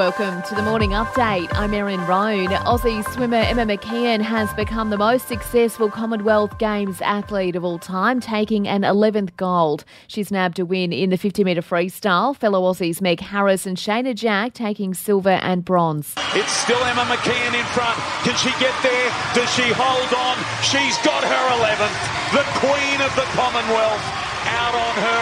Welcome to the morning update. I'm Erin Roan. Aussie swimmer Emma McKeon has become the most successful Commonwealth Games athlete of all time, taking an 11th gold. She's nabbed a win in the 50 metre freestyle. Fellow Aussies Meg Harris and Shayna Jack taking silver and bronze. It's still Emma McKeon in front. Can she get there? Does she hold on? She's got her 11th. The Queen of the Commonwealth out on her.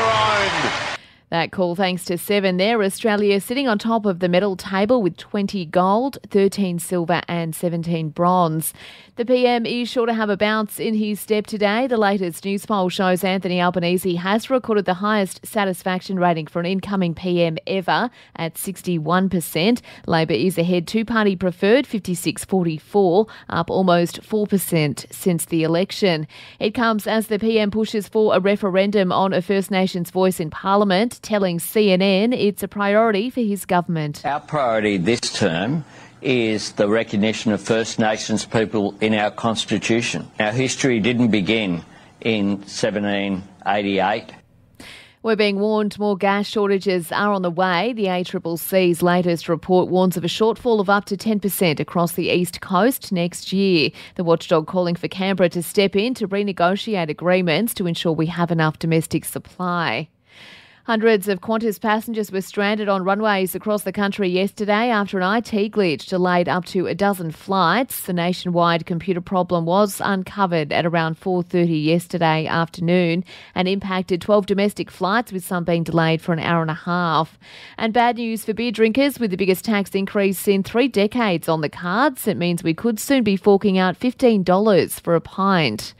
That call thanks to seven there. Australia sitting on top of the medal table with 20 gold, 13 silver, and 17 bronze. The PM is sure to have a bounce in his step today. The latest Newspoll shows Anthony Albanese has recorded the highest satisfaction rating for an incoming PM ever at 61%. Labor is ahead two party preferred, 56 44, up almost 4% since the election. It comes as the PM pushes for a referendum on a First Nations voice in Parliament telling CNN it's a priority for his government. Our priority this term is the recognition of First Nations people in our Constitution. Our history didn't begin in 1788. We're being warned more gas shortages are on the way. The ACCC's latest report warns of a shortfall of up to 10% across the east coast next year. The watchdog calling for Canberra to step in to renegotiate agreements to ensure we have enough domestic supply. Hundreds of Qantas passengers were stranded on runways across the country yesterday after an IT glitch delayed up to a dozen flights. The nationwide computer problem was uncovered at around 4:30 yesterday afternoon and impacted 12 domestic flights with some being delayed for an hour and a half. And bad news for beer drinkers with the biggest tax increase in 3 decades on the cards. It means we could soon be forking out $15 for a pint.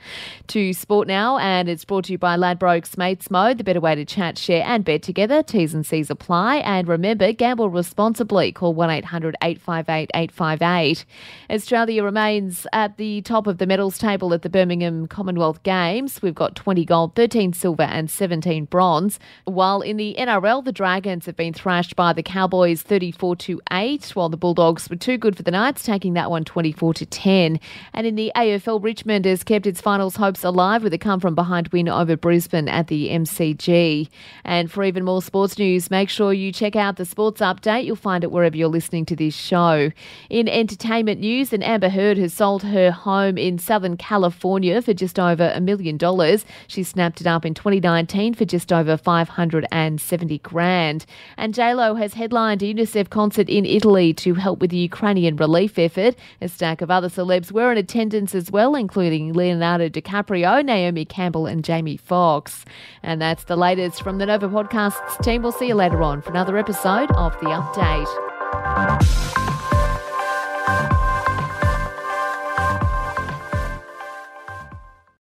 To sport now and it's brought to you by Ladbrokes Mates Mode, the better way to chat, share and and together. T's and C's apply. And remember, gamble responsibly. Call 1 800 858 858. Australia remains at the top of the medals table at the Birmingham Commonwealth Games. We've got 20 gold, 13 silver, and 17 bronze. While in the NRL, the Dragons have been thrashed by the Cowboys 34 to 8, while the Bulldogs were too good for the Knights, taking that one 24 to 10. And in the AFL, Richmond has kept its finals hopes alive with a come from behind win over Brisbane at the MCG. And for even more sports news, make sure you check out the Sports Update. You'll find it wherever you're listening to this show. In entertainment news, an Amber Heard has sold her home in Southern California for just over a million dollars. She snapped it up in 2019 for just over 570 grand. And JLo has headlined a UNICEF concert in Italy to help with the Ukrainian relief effort. A stack of other celebs were in attendance as well, including Leonardo DiCaprio, Naomi Campbell, and Jamie Foxx. And that's the latest from the Nova Podcasts team. We'll see you later on for another episode of The Update.